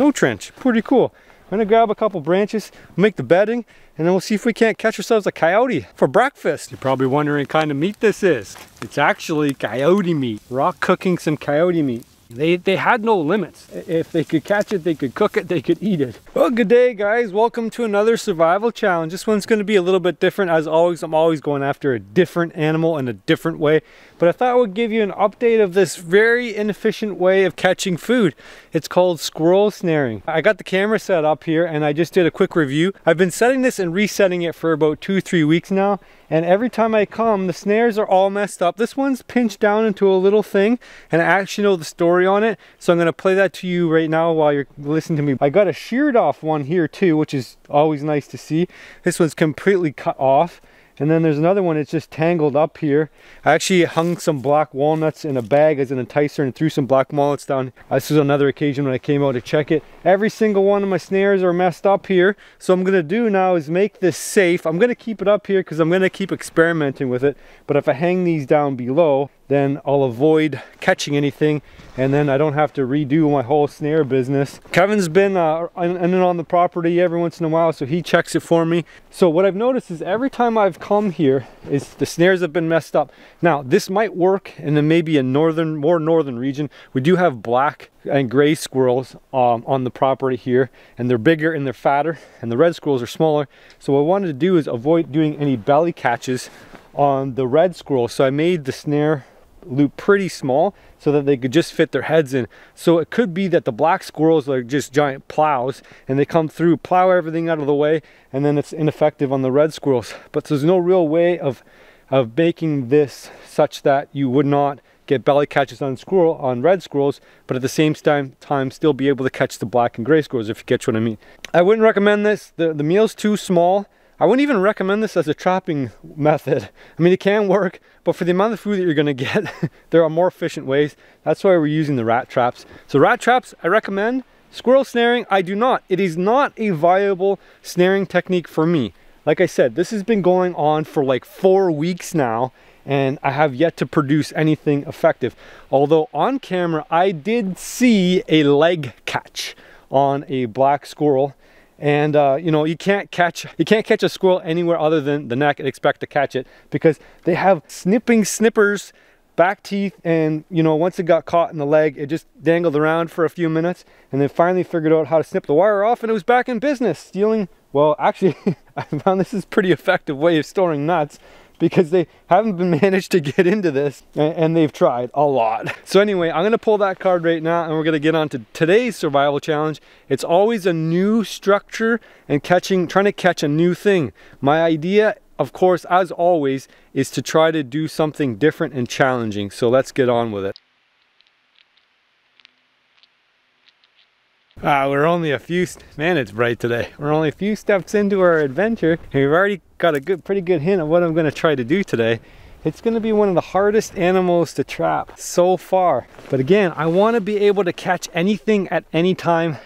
snow trench. Pretty cool. I'm gonna grab a couple branches, make the bedding, and then we'll see if we can't catch ourselves a coyote for breakfast. You're probably wondering kind of meat this is. It's actually coyote meat. We're cooking some coyote meat. They, they had no limits. If they could catch it, they could cook it, they could eat it. Well, good day guys. Welcome to another survival challenge. This one's gonna be a little bit different. As always, I'm always going after a different animal in a different way. But I thought I would give you an update of this very inefficient way of catching food. It's called squirrel snaring. I got the camera set up here and I just did a quick review. I've been setting this and resetting it for about two, three weeks now and every time I come, the snares are all messed up. This one's pinched down into a little thing, and I actually know the story on it. So I'm gonna play that to you right now while you're listening to me. I got a sheared off one here too, which is always nice to see. This one's completely cut off. And then there's another one it's just tangled up here. I actually hung some black walnuts in a bag as an enticer and threw some black walnuts down. This was another occasion when I came out to check it. Every single one of my snares are messed up here. So I'm gonna do now is make this safe. I'm gonna keep it up here because I'm gonna keep experimenting with it. But if I hang these down below, then I'll avoid catching anything and then I don't have to redo my whole snare business. Kevin's been uh, in and on the property every once in a while so he checks it for me. So what I've noticed is every time I've come here is the snares have been messed up. Now this might work in the maybe a northern, more northern region. We do have black and gray squirrels um, on the property here and they're bigger and they're fatter and the red squirrels are smaller. So what I wanted to do is avoid doing any belly catches on the red squirrel. So I made the snare loop pretty small so that they could just fit their heads in. So it could be that the black squirrels are just giant plows and they come through, plow everything out of the way, and then it's ineffective on the red squirrels. But there's no real way of, of making this such that you would not get belly catches on squirrel on red squirrels, but at the same time, time still be able to catch the black and gray squirrels if you catch what I mean. I wouldn't recommend this. The, the meal's too small. I wouldn't even recommend this as a trapping method. I mean, it can work, but for the amount of food that you're gonna get, there are more efficient ways. That's why we're using the rat traps. So rat traps, I recommend. Squirrel snaring, I do not. It is not a viable snaring technique for me. Like I said, this has been going on for like four weeks now, and I have yet to produce anything effective. Although on camera, I did see a leg catch on a black squirrel and uh, you know you can't catch you can't catch a squirrel anywhere other than the neck and expect to catch it because they have snipping snippers back teeth and you know once it got caught in the leg it just dangled around for a few minutes and then finally figured out how to snip the wire off and it was back in business stealing well actually I found this is pretty effective way of storing nuts because they haven't been managed to get into this and, they've tried a lot. So anyway, I'm gonna pull that card right now and we're gonna get on to today's survival challenge. It's always a new structure and catching, trying to catch a new thing. My idea of course, as always, is to try to do something different and challenging. So let's get on with it. Ah, we're only a few, man, it's bright today. We're only a few steps into our adventure and we've already got a good, pretty good hint of what I'm gonna try to do today. It's gonna be one of the hardest animals to trap so far. But again, I wanna be able to catch anything at any time,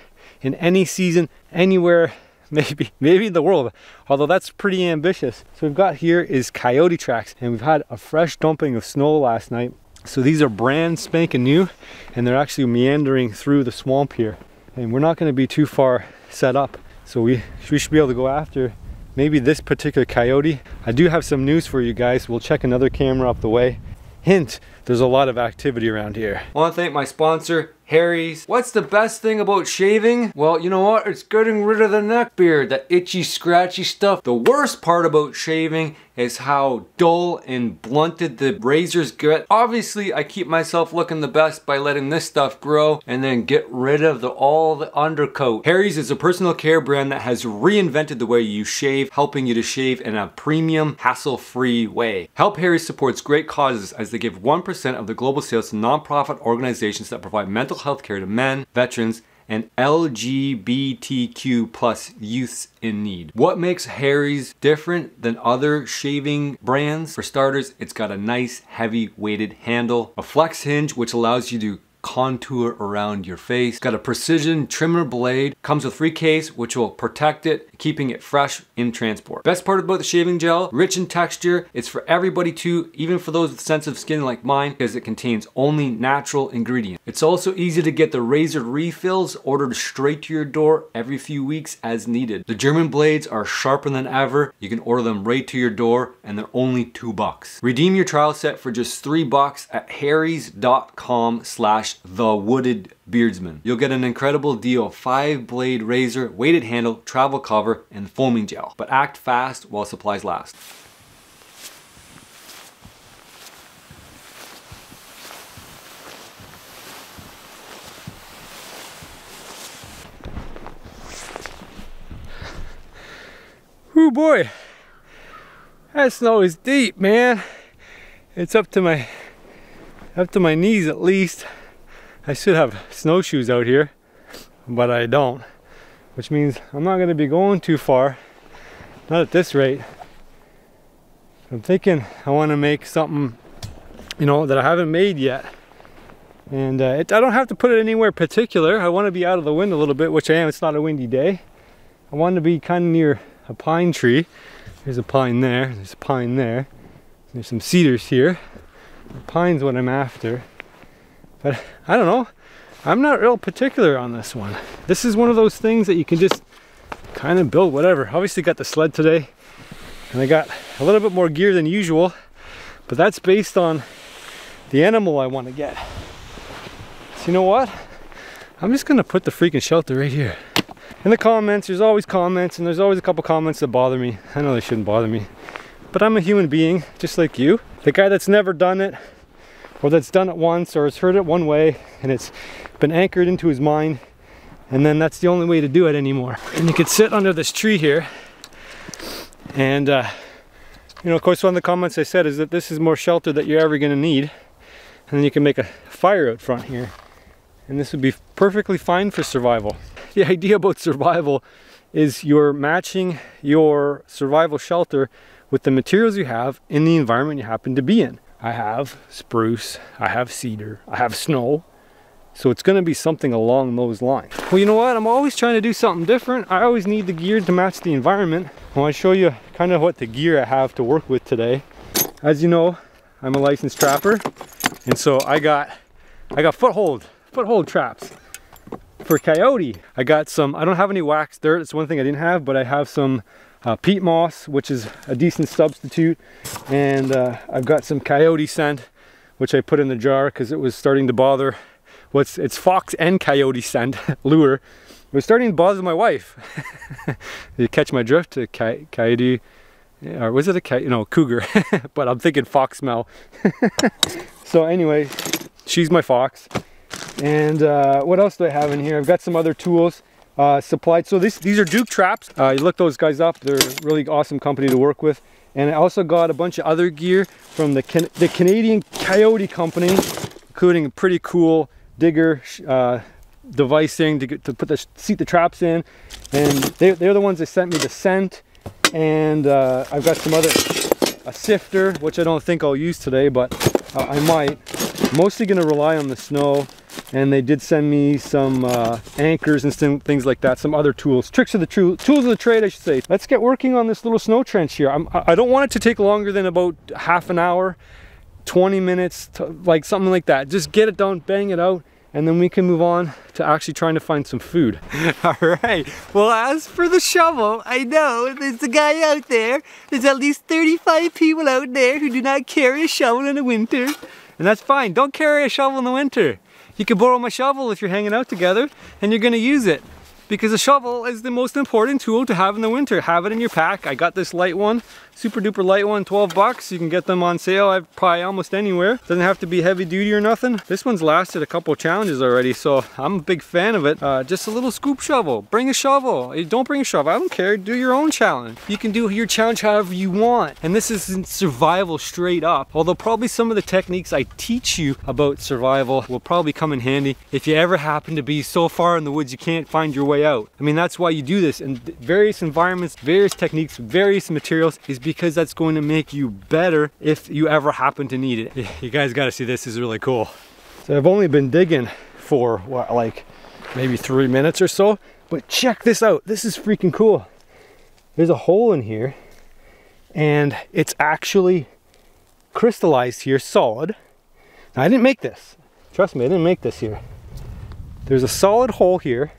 in any season, anywhere, maybe, maybe in the world, although that's pretty ambitious. So we've got here is coyote tracks and we've had a fresh dumping of snow last night. So these are brand spanking new and they're actually meandering through the swamp here and we're not going to be too far set up so we, we should be able to go after maybe this particular coyote. I do have some news for you guys. We'll check another camera up the way. Hint there's a lot of activity around here I want to thank my sponsor Harry's. What's the best thing about shaving? Well, you know what? It's getting rid of the neck beard, that itchy, scratchy stuff. The worst part about shaving is how dull and blunted the razors get. Obviously, I keep myself looking the best by letting this stuff grow and then get rid of the, all the undercoat. Harry's is a personal care brand that has reinvented the way you shave, helping you to shave in a premium, hassle-free way. Help Harry's supports great causes as they give 1% of the global sales to nonprofit organizations that provide mental mental health care to men, veterans, and LGBTQ plus youths in need. What makes Harry's different than other shaving brands? For starters, it's got a nice heavy weighted handle, a flex hinge which allows you to contour around your face. Got a precision trimmer blade, comes with free case which will protect it, keeping it fresh in transport. Best part about the shaving gel, rich in texture, it's for everybody too, even for those with sensitive skin like mine, because it contains only natural ingredients. It's also easy to get the razor refills ordered straight to your door every few weeks as needed. The German blades are sharper than ever. You can order them right to your door and they're only two bucks. Redeem your trial set for just three bucks at harrys.com slash the wooded beardsman. You'll get an incredible deal, five blade razor, weighted handle, travel cover, and foaming gel. But act fast while supplies last. Whoo boy, that snow is deep, man. It's up to my up to my knees at least. I should have snowshoes out here, but I don't. Which means I'm not gonna be going too far. Not at this rate. I'm thinking I wanna make something, you know, that I haven't made yet. And uh, it, I don't have to put it anywhere particular. I wanna be out of the wind a little bit, which I am. It's not a windy day. I want to be kind of near a pine tree. There's a pine there, there's a pine there. There's some cedars here. The pine's what I'm after. But I don't know. I'm not real particular on this one. This is one of those things that you can just kind of build whatever. Obviously got the sled today and I got a little bit more gear than usual, but that's based on the animal I want to get. So you know what? I'm just gonna put the freaking shelter right here. In the comments, there's always comments, and there's always a couple comments that bother me. I know they shouldn't bother me, but I'm a human being, just like you. The guy that's never done it, or that's done it once, or has heard it one way, and it's been anchored into his mind, and then that's the only way to do it anymore. And you could sit under this tree here, and uh, you know, of course, one of the comments I said is that this is more shelter that you're ever gonna need, and then you can make a fire out front here, and this would be perfectly fine for survival the idea about survival is you're matching your survival shelter with the materials you have in the environment you happen to be in. I have spruce, I have cedar, I have snow. So it's gonna be something along those lines. Well, you know what? I'm always trying to do something different. I always need the gear to match the environment. I wanna show you kind of what the gear I have to work with today. As you know, I'm a licensed trapper. And so I got, I got foothold, foothold traps for coyote, I got some, I don't have any wax dirt, it's one thing I didn't have, but I have some uh, peat moss, which is a decent substitute. And uh, I've got some coyote scent, which I put in the jar because it was starting to bother. What's well, it's fox and coyote scent lure. It was starting to bother my wife. you catch my drift? A coyote, or was it a coyote? No, cougar. but I'm thinking fox smell. so anyway, she's my fox. And uh, what else do I have in here? I've got some other tools uh, supplied. So this, these are Duke traps. Uh, you look those guys up. They're a really awesome company to work with. And I also got a bunch of other gear from the, Can the Canadian Coyote Company, including a pretty cool digger uh, device thing to, get, to put the seat the traps in. And they, they're the ones that sent me the scent. And uh, I've got some other, a sifter, which I don't think I'll use today, but uh, I might. Mostly gonna rely on the snow and they did send me some uh, anchors and things like that, some other tools, tricks of the tools of the trade, I should say. Let's get working on this little snow trench here. I'm, I don't want it to take longer than about half an hour, 20 minutes, to, like something like that. Just get it done, bang it out, and then we can move on to actually trying to find some food. All right. Well, as for the shovel, I know there's a guy out there. There's at least 35 people out there who do not carry a shovel in the winter. And that's fine. Don't carry a shovel in the winter. You can borrow my shovel if you're hanging out together and you're gonna use it because a shovel is the most important tool to have in the winter. Have it in your pack. I got this light one, super duper light one, 12 bucks. You can get them on sale I've probably almost anywhere. Doesn't have to be heavy duty or nothing. This one's lasted a couple challenges already, so I'm a big fan of it. Uh, just a little scoop shovel. Bring a shovel. Don't bring a shovel. I don't care. Do your own challenge. You can do your challenge however you want. And this isn't survival straight up. Although probably some of the techniques I teach you about survival will probably come in handy if you ever happen to be so far in the woods you can't find your way way out. I mean, that's why you do this in various environments, various techniques, various materials is because that's going to make you better if you ever happen to need it. You guys got to see this, this is really cool. So I've only been digging for what, like maybe three minutes or so. But check this out. This is freaking cool. There's a hole in here and it's actually crystallized here solid. Now, I didn't make this. Trust me, I didn't make this here. There's a solid hole here,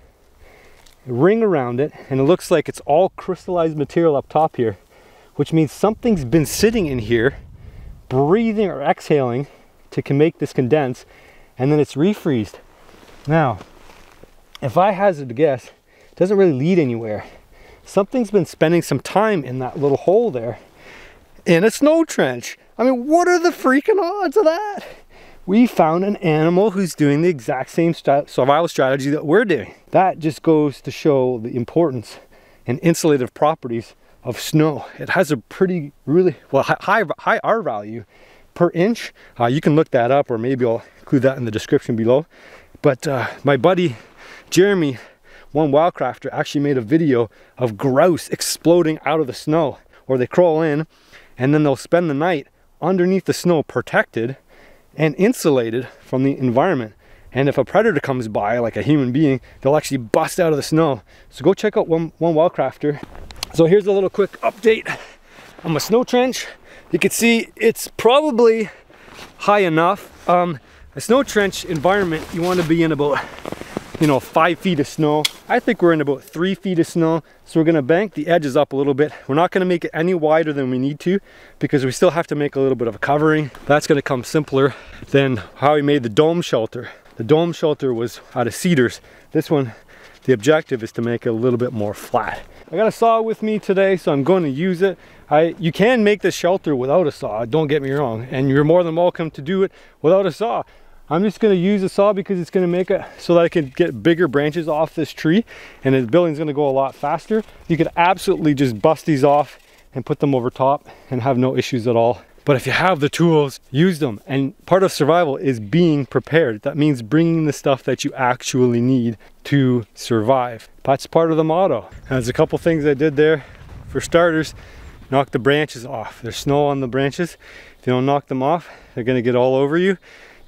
ring around it, and it looks like it's all crystallized material up top here, which means something's been sitting in here, breathing or exhaling to can make this condense, and then it's refreezed. Now, if I hazard a guess, it doesn't really lead anywhere. Something's been spending some time in that little hole there in a snow trench. I mean, what are the freaking odds of that? We found an animal who's doing the exact same survival strategy that we're doing. That just goes to show the importance and insulative properties of snow. It has a pretty, really, well, high, high R value per inch. Uh, you can look that up or maybe I'll include that in the description below. But uh, my buddy Jeremy, one wildcrafter, actually made a video of grouse exploding out of the snow or they crawl in and then they'll spend the night underneath the snow protected and insulated from the environment. And if a predator comes by, like a human being, they'll actually bust out of the snow. So go check out one, one Wildcrafter. So here's a little quick update on my snow trench. You can see it's probably high enough. Um, a snow trench environment, you want to be in about you know, five feet of snow. I think we're in about three feet of snow. So we're gonna bank the edges up a little bit. We're not gonna make it any wider than we need to because we still have to make a little bit of a covering. That's gonna come simpler than how we made the dome shelter. The dome shelter was out of cedars. This one, the objective is to make it a little bit more flat. I got a saw with me today, so I'm going to use it. I, you can make this shelter without a saw, don't get me wrong, and you're more than welcome to do it without a saw. I'm just gonna use a saw because it's gonna make it so that I can get bigger branches off this tree and the building's gonna go a lot faster. You could absolutely just bust these off and put them over top and have no issues at all. But if you have the tools, use them. And part of survival is being prepared. That means bringing the stuff that you actually need to survive. That's part of the motto. And there's a couple things I did there. For starters, knock the branches off. There's snow on the branches. If you don't knock them off, they're gonna get all over you.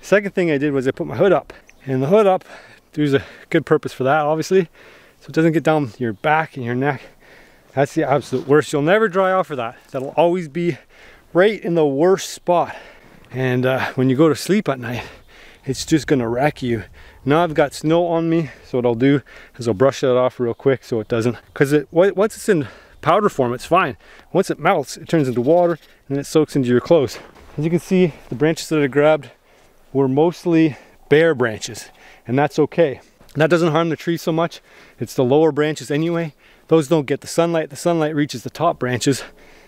Second thing I did was I put my hood up. And the hood up, there's a good purpose for that, obviously. So it doesn't get down your back and your neck. That's the absolute worst. You'll never dry off for that. That'll always be right in the worst spot. And uh, when you go to sleep at night, it's just gonna wreck you. Now I've got snow on me, so what I'll do is I'll brush that off real quick so it doesn't, because it, once it's in powder form, it's fine. Once it melts, it turns into water and it soaks into your clothes. As you can see, the branches that I grabbed were mostly bare branches, and that's okay. That doesn't harm the tree so much. It's the lower branches anyway. Those don't get the sunlight. The sunlight reaches the top branches,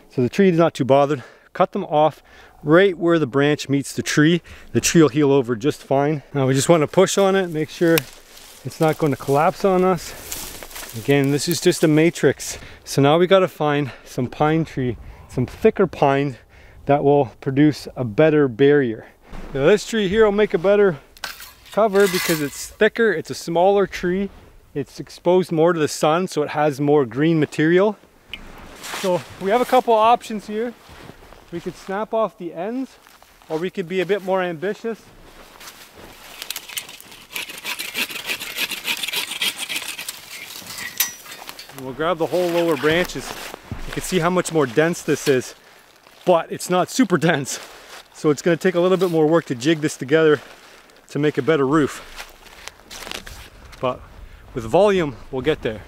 so the tree is not too bothered. Cut them off right where the branch meets the tree. The tree will heal over just fine. Now we just want to push on it, make sure it's not going to collapse on us. Again, this is just a matrix. So now we got to find some pine tree, some thicker pine that will produce a better barrier. Now this tree here will make a better cover because it's thicker, it's a smaller tree, it's exposed more to the sun so it has more green material. So we have a couple options here. We could snap off the ends or we could be a bit more ambitious. We'll grab the whole lower branches. You can see how much more dense this is, but it's not super dense. So it's gonna take a little bit more work to jig this together to make a better roof. But with volume, we'll get there.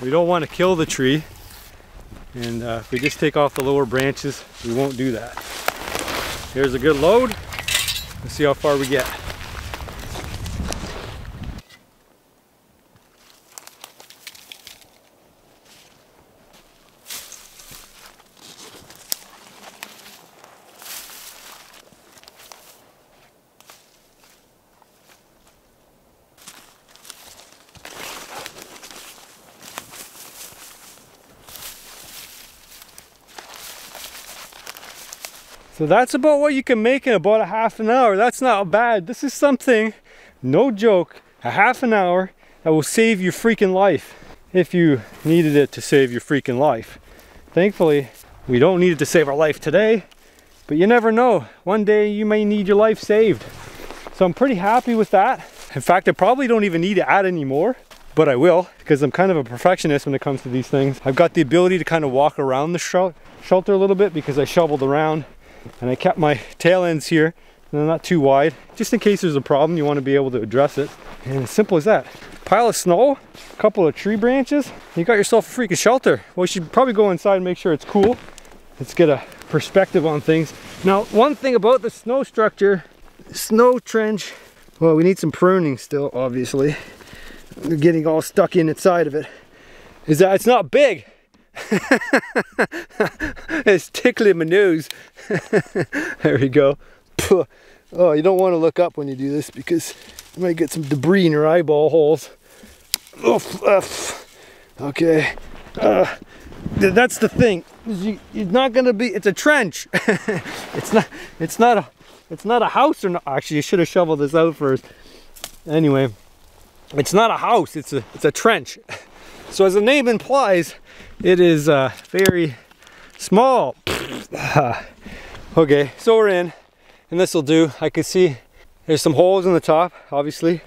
We don't want to kill the tree. And uh, if we just take off the lower branches, we won't do that. Here's a good load. Let's see how far we get. So that's about what you can make in about a half an hour. That's not bad. This is something, no joke, a half an hour that will save your freaking life. if you needed it to save your freaking life. Thankfully, we don't need it to save our life today, but you never know. One day you may need your life saved. So I'm pretty happy with that. In fact, I probably don't even need to add any more, but I will because I'm kind of a perfectionist when it comes to these things. I've got the ability to kind of walk around the shelter a little bit because I shoveled around and I kept my tail ends here and they're not too wide. Just in case there's a problem, you want to be able to address it. And as simple as that. Pile of snow, a couple of tree branches, you got yourself a freaking shelter. Well, you should probably go inside and make sure it's cool. Let's get a perspective on things. Now, one thing about the snow structure, snow trench, well, we need some pruning still, obviously. We're getting all stuck in inside of it. Is that it's not big. it's tickling my nose. there we go. Oh, you don't want to look up when you do this because you might get some debris in your eyeball holes. Oof, oof. Okay. Uh, that's the thing. You, not gonna be. It's a trench. it's not. It's not a. It's not a house or not. Actually, you should have shoveled this out first. Anyway, it's not a house. It's a. It's a trench. So as the name implies, it is uh, very small. okay, so we're in and this will do. I can see there's some holes in the top, obviously,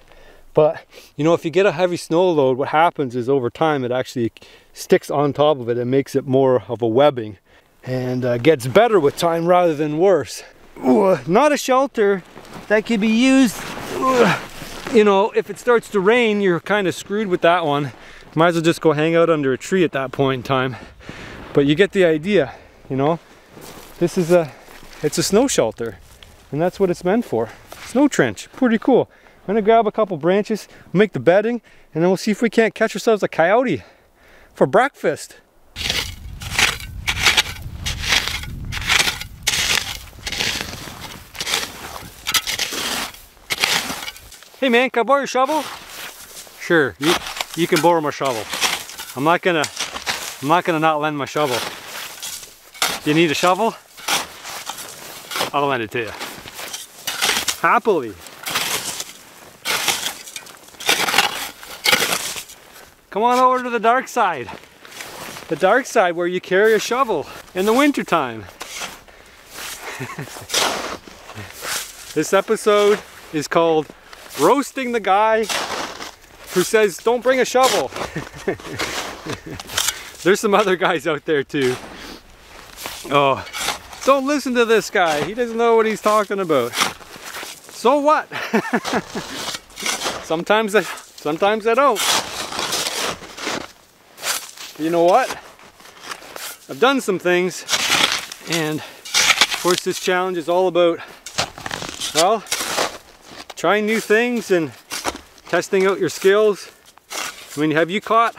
but you know, if you get a heavy snow load, what happens is over time it actually sticks on top of it and makes it more of a webbing and uh, gets better with time rather than worse. Ooh, not a shelter that can be used, ooh, you know, if it starts to rain, you're kind of screwed with that one. Might as well just go hang out under a tree at that point in time. But you get the idea, you know. This is a, it's a snow shelter and that's what it's meant for. Snow trench, pretty cool. I'm gonna grab a couple branches, make the bedding, and then we'll see if we can't catch ourselves a coyote for breakfast. Hey man, can I borrow your shovel? Sure, you can borrow my shovel. I'm not gonna, I'm not gonna not lend my shovel. You need a shovel? I'll lend it to you happily. Come on over to the dark side. The dark side where you carry a shovel in the wintertime. this episode is called Roasting the Guy Who Says Don't Bring a Shovel. There's some other guys out there too. Oh, don't listen to this guy. He doesn't know what he's talking about so what? sometimes I, sometimes I don't. You know what? I've done some things and of course this challenge is all about, well, trying new things and testing out your skills. I mean, have you caught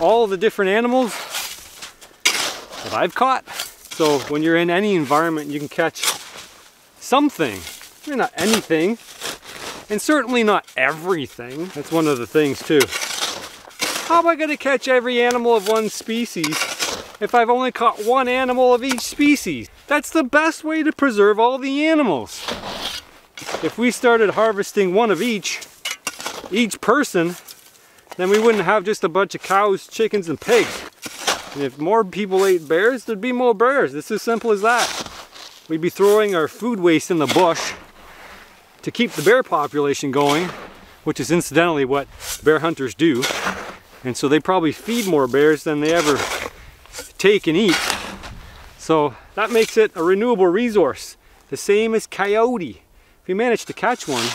all the different animals that I've caught? So when you're in any environment, you can catch something not anything, and certainly not everything. That's one of the things too. How am I going to catch every animal of one species if I've only caught one animal of each species? That's the best way to preserve all the animals. If we started harvesting one of each, each person, then we wouldn't have just a bunch of cows, chickens, and pigs. And if more people ate bears, there'd be more bears. It's as simple as that. We'd be throwing our food waste in the bush to keep the bear population going, which is incidentally what bear hunters do. And so they probably feed more bears than they ever take and eat. So that makes it a renewable resource, the same as coyote. You manage to catch one,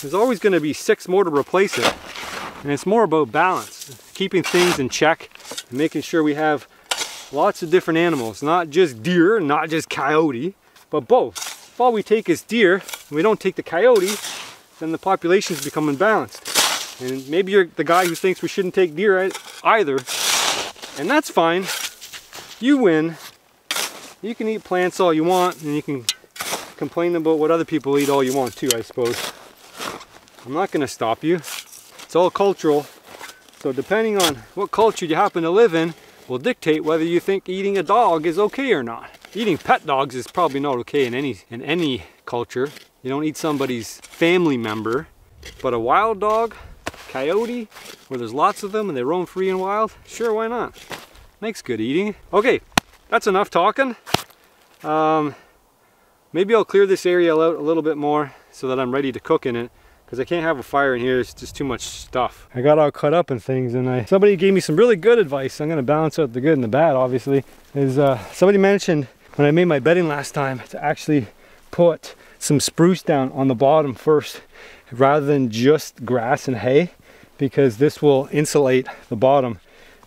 there's always going to be six more to replace it. And it's more about balance, keeping things in check and making sure we have lots of different animals, not just deer, not just coyote, but both. If all we take is deer, and we don't take the coyote, then the populations become imbalanced. And maybe you're the guy who thinks we shouldn't take deer either, and that's fine. You win. You can eat plants all you want, and you can complain about what other people eat all you want too, I suppose. I'm not to stop you. It's all cultural. So depending on what culture you happen to live in, will dictate whether you think eating a dog is okay or not. Eating pet dogs is probably not okay in any in any culture. You don't eat somebody's family member, but a wild dog, coyote, where there's lots of them and they roam free and wild, sure, why not? Makes good eating. Okay, that's enough talking. Um, maybe I'll clear this area out a little bit more so that I'm ready to cook in it because I can't have a fire in here. It's just too much stuff. I got all cut up and things and I somebody gave me some really good advice. I'm going to balance out the good and the bad, obviously. Is uh, somebody mentioned when I made my bedding last time to actually put some spruce down on the bottom first rather than just grass and hay because this will insulate the bottom.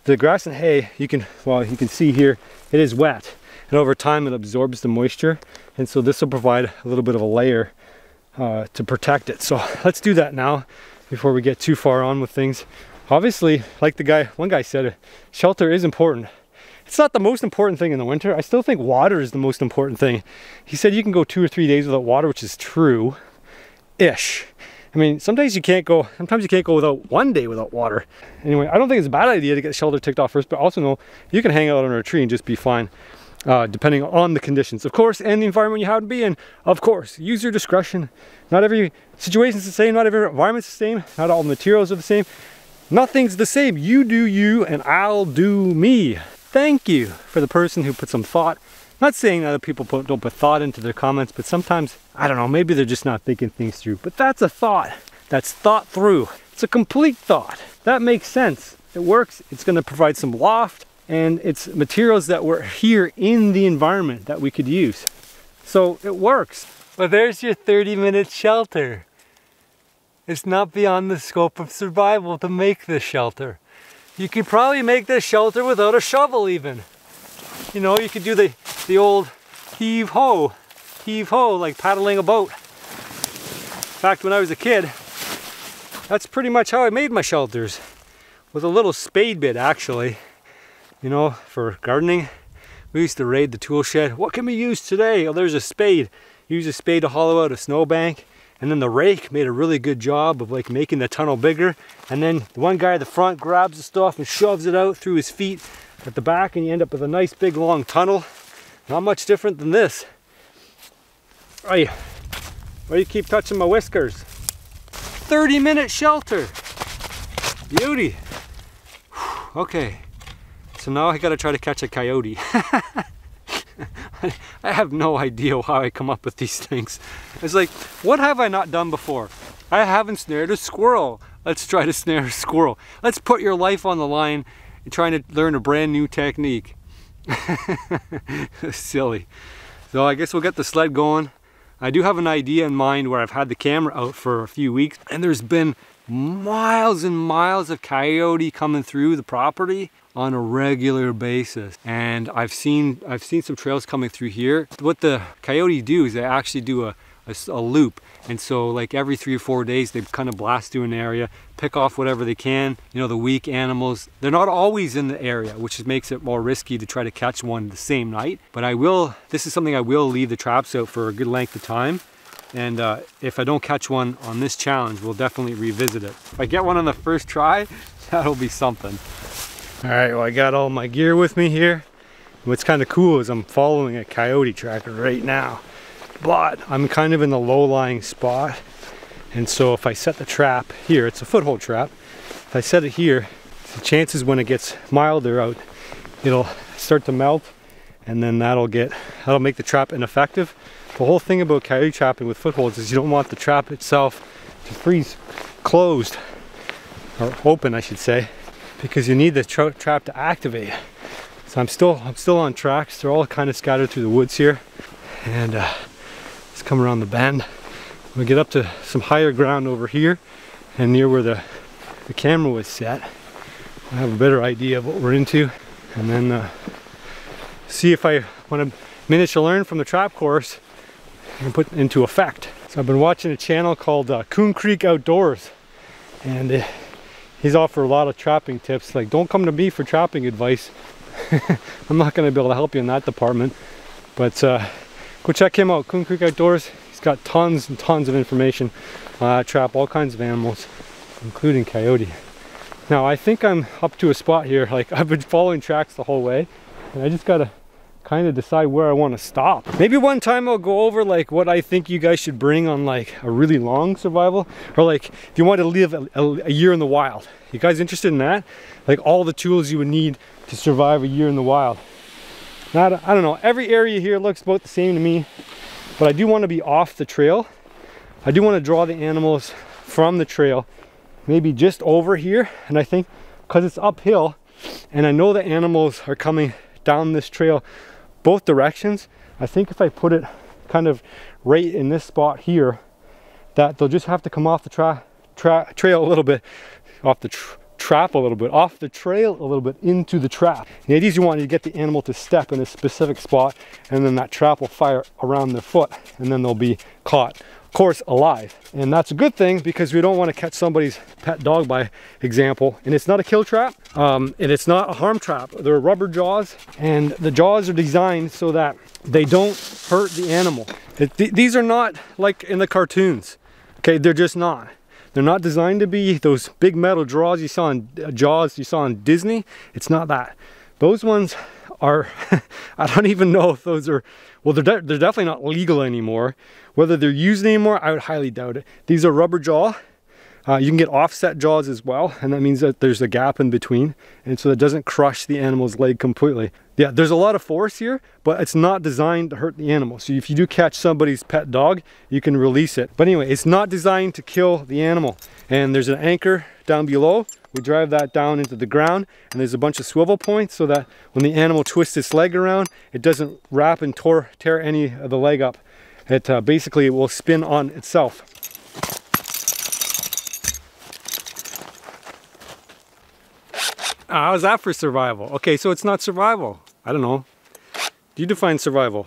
The grass and hay, you can, well, you can see here, it is wet and over time it absorbs the moisture and so this will provide a little bit of a layer uh, to protect it. So let's do that now before we get too far on with things. Obviously, like the guy, one guy said, shelter is important. It's not the most important thing in the winter. I still think water is the most important thing. He said you can go two or three days without water, which is true, ish. I mean, sometimes you can't go, sometimes you can't go without one day without water. Anyway, I don't think it's a bad idea to get shelter ticked off first, but also know you can hang out under a tree and just be fine uh, depending on the conditions, of course, and the environment you happen to be in. Of course, use your discretion. Not every situation is the same, not every environment's the same, not all materials are the same. Nothing's the same. You do you, and I'll do me. Thank you for the person who put some thought. Not saying other people put, don't put thought into their comments, but sometimes, I don't know, maybe they're just not thinking things through. But that's a thought. That's thought through. It's a complete thought. That makes sense. It works. It's going to provide some loft and it's materials that were here in the environment that we could use. So it works. But there's your 30 minute shelter. It's not beyond the scope of survival to make this shelter. You could probably make this shelter without a shovel even. You know, you could do the, the old heave ho, heave ho, like paddling a boat. In fact, when I was a kid, that's pretty much how I made my shelters. With a little spade bit actually you know, for gardening. We used to raid the tool shed. What can we use today? Oh, there's a spade. Use a spade to hollow out a snowbank. And then the rake made a really good job of like making the tunnel bigger. And then the one guy at the front grabs the stuff and shoves it out through his feet at the back and you end up with a nice big long tunnel. Not much different than this. Hey, why do you keep touching my whiskers? 30 minute shelter. Beauty. Okay. So now I gotta try to catch a coyote. I have no idea how I come up with these things. It's like, what have I not done before? I haven't snared a squirrel. Let's try to snare a squirrel. Let's put your life on the line trying to learn a brand new technique. Silly. So I guess we'll get the sled going. I do have an idea in mind where I've had the camera out for a few weeks and there's been miles and miles of coyote coming through the property on a regular basis. And I've seen I've seen some trails coming through here. What the coyote do is they actually do a, a, a, loop. And so like every three or four days they kind of blast through an area pick off whatever they can. You know the weak animals they're not always in the area which makes it more risky to try to catch one the same night. But I will this is something I will leave the traps out for a good length of time. And uh, if I don't catch one on this challenge we'll definitely revisit it. If I get one on the first try that'll be something all right, well, I got all my gear with me here. What's kind of cool is I'm following a coyote tracker right now, but I'm kind of in the low-lying spot. And so if I set the trap here, it's a foothold trap. If I set it here, the chances when it gets milder out, it'll start to melt and then that'll get, that'll make the trap ineffective. The whole thing about coyote trapping with footholds is you don't want the trap itself to freeze closed, or open I should say, because you need the tra trap to activate. So I'm still I'm still on tracks. They're all kind of scattered through the woods here, and uh, let's come around the bend. We get up to some higher ground over here, and near where the the camera was set. I have a better idea of what we're into, and then uh, see if I want a minute to learn from the trap course and put into effect. So I've been watching a channel called uh, Coon Creek Outdoors, and uh, he's offered a lot of trapping tips. Like, don't come to me for trapping advice. I'm not going to be able to help you in that department. But uh, go check him out, Coon Creek Outdoors. He's got tons and tons of information. Uh, trap all kinds of animals, including coyote. Now, I think I'm up to a spot here. Like, I've been following tracks the whole way. And I just got to kind of decide where I want to stop. Maybe one time I'll go over like what I think you guys should bring on like a really long survival or like if you want to live a, a, year in the wild. You guys interested in that? Like all the tools you would need to survive a year in the wild. Not, I don't know, every area here looks about the same to me, but I do want to be off the trail. I do want to draw the animals from the trail, maybe just over here. And I think because it's uphill and I know the animals are coming down this trail both directions. I think if I put it kind of right in this spot here, that they'll just have to come off the tra tra trail a little bit, off the tr trap a little bit, off the trail a little bit into the trap. The idea is you want to get the animal to step in a specific spot and then that trap will fire around their foot and then they'll be caught course alive. And that's a good thing because we don't want to catch somebody's pet dog by example. And it's not a kill trap um, and it's not a harm trap. They're rubber jaws and the jaws are designed so that they don't hurt the animal. It, th these are not like in the cartoons okay? They're just not. They're not designed to be those big metal jaws you saw in uh, jaws you saw in disney. It's not that. Those ones are i don't even know if those are well they're, de they're definitely not legal anymore whether they're used anymore, I would highly doubt it. These are rubber jaw. Uh, you can get offset jaws as well, and that means that there's a gap in between, and so it doesn't crush the animal's leg completely. Yeah, there's a lot of force here, but it's not designed to hurt the animal. So if you do catch somebody's pet dog, you can release it. But anyway, it's not designed to kill the animal. And there's an anchor down below. We drive that down into the ground, and there's a bunch of swivel points so that when the animal twists its leg around, it doesn't wrap and tore, tear any of the leg up it uh, basically will spin on itself. Ah, how's that for survival? Okay, so it's not survival. I don't know. Do you define survival?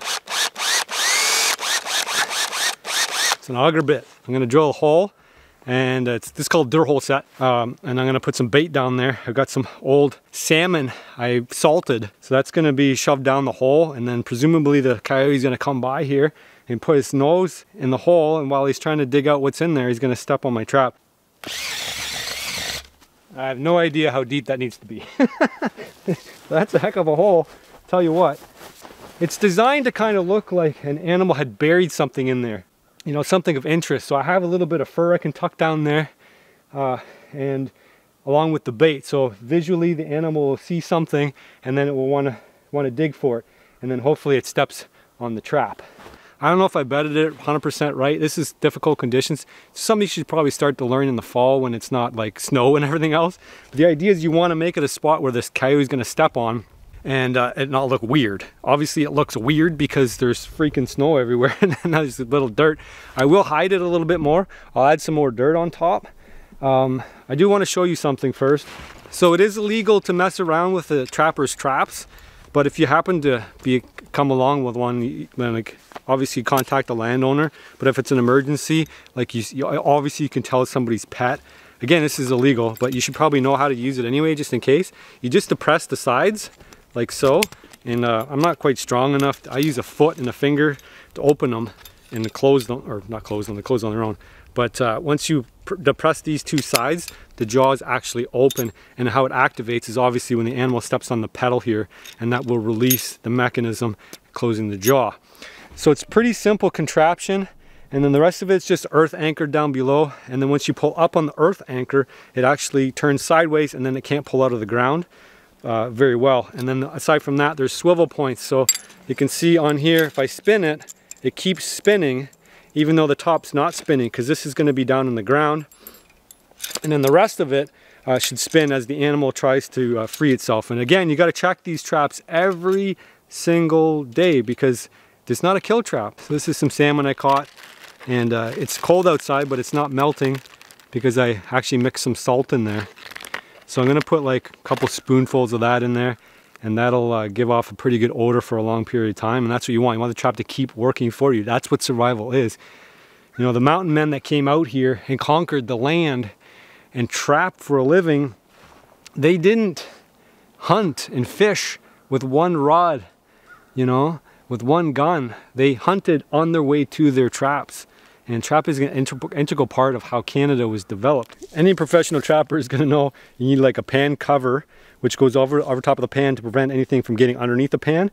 It's an auger bit. I'm gonna drill a hole and it's this is called hole set um, and I'm gonna put some bait down there. I've got some old salmon I salted. So that's gonna be shoved down the hole and then presumably the coyote's gonna come by here and put his nose in the hole and while he's trying to dig out what's in there he's gonna step on my trap. I have no idea how deep that needs to be. That's a heck of a hole tell you what. It's designed to kind of look like an animal had buried something in there you know something of interest so I have a little bit of fur I can tuck down there uh, and along with the bait so visually the animal will see something and then it will want to want to dig for it and then hopefully it steps on the trap I don't know if I bedded it 100% right. This is difficult conditions. Something you should probably start to learn in the fall when it's not like snow and everything else. But the idea is you want to make it a spot where this coyote is going to step on and uh, it not look weird. Obviously it looks weird because there's freaking snow everywhere and there's a little dirt. I will hide it a little bit more. I'll add some more dirt on top. Um, I do want to show you something first. So it is illegal to mess around with the trapper's traps, but if you happen to be come along with one, like obviously contact the landowner, but if it's an emergency, like you, you obviously you can tell somebody's pet. Again, this is illegal, but you should probably know how to use it anyway, just in case. You just depress the sides, like so, and uh, I'm not quite strong enough. I use a foot and a finger to open them and close them, or not close them, they close on their own. But uh, once you depress these two sides, the jaws actually open and how it activates is obviously when the animal steps on the pedal here and that will release the mechanism closing the jaw. So it's pretty simple contraption and then the rest of it's just earth anchored down below and then once you pull up on the earth anchor it actually turns sideways and then it can't pull out of the ground uh, very well and then aside from that there's swivel points so you can see on here if I spin it it keeps spinning even though the top's not spinning because this is going to be down in the ground and then the rest of it uh, should spin as the animal tries to uh, free itself and again you got to check these traps every single day because it's not a kill trap. So this is some salmon I caught and uh, it's cold outside but it's not melting because I actually mixed some salt in there. So I'm gonna put like a couple spoonfuls of that in there and that'll uh, give off a pretty good odor for a long period of time and that's what you want. You want the trap to keep working for you. That's what survival is. You know, the mountain men that came out here and conquered the land and trapped for a living, they didn't hunt and fish with one rod, you know? with one gun. They hunted on their way to their traps. And trap is an integral part of how Canada was developed. Any professional trapper is gonna know you need like a pan cover, which goes over, over top of the pan to prevent anything from getting underneath the pan.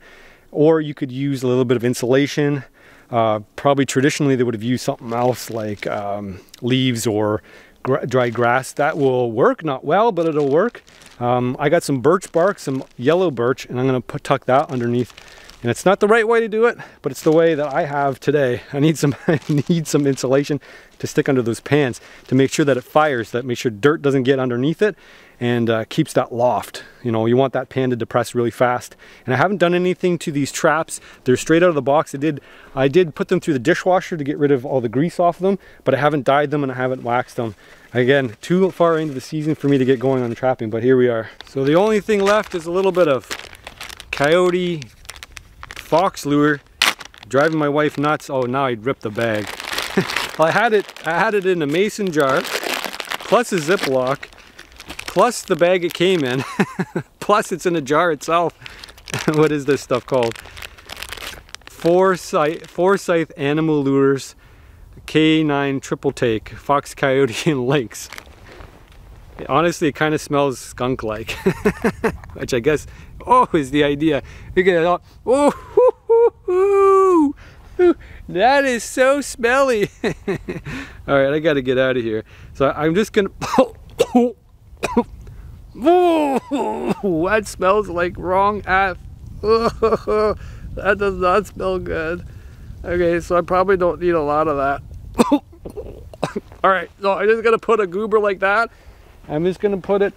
or you could use a little bit of insulation. Uh, probably traditionally they would have used something else like um, leaves or gr dry grass. That will work, not well, but it'll work. Um, I got some birch bark, some yellow birch, and I'm gonna put, tuck that underneath. And it's not the right way to do it, but it's the way that I have today. I need some, I need some insulation to stick under those pans to make sure that it fires, that make sure dirt doesn't get underneath it and uh, keeps that loft. You know, you want that pan to depress really fast. And I haven't done anything to these traps. They're straight out of the box. I did, I did put them through the dishwasher to get rid of all the grease off them, but I haven't dyed them and I haven't waxed them. Again, too far into the season for me to get going on trapping, but here we are. So the only thing left is a little bit of coyote fox lure driving my wife nuts. Oh, now I'd rip the bag. well, I had it, I had it in a mason jar, plus a Ziploc, plus the bag it came in, plus it's in a jar itself. what is this stuff called? Forsyth, Forsyth Animal Lures K9 Triple Take, Fox Coyote and Lynx. Honestly, it kind of smells skunk-like, which I guess, oh, is the idea. Look at it oh, oh, hoo, hoo, hoo. that is so smelly. all right, I got to get out of here. So I'm just gonna. Oh, that smells like wrong F. that does not smell good. Okay, so I probably don't need a lot of that. All right, so I'm just gonna put a goober like that. I'm just gonna put it